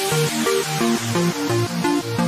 Thank you.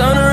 sunrise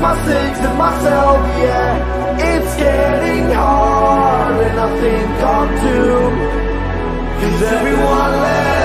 my sins and myself, yeah. It's getting hard and I think I'm doomed. Cause everyone left.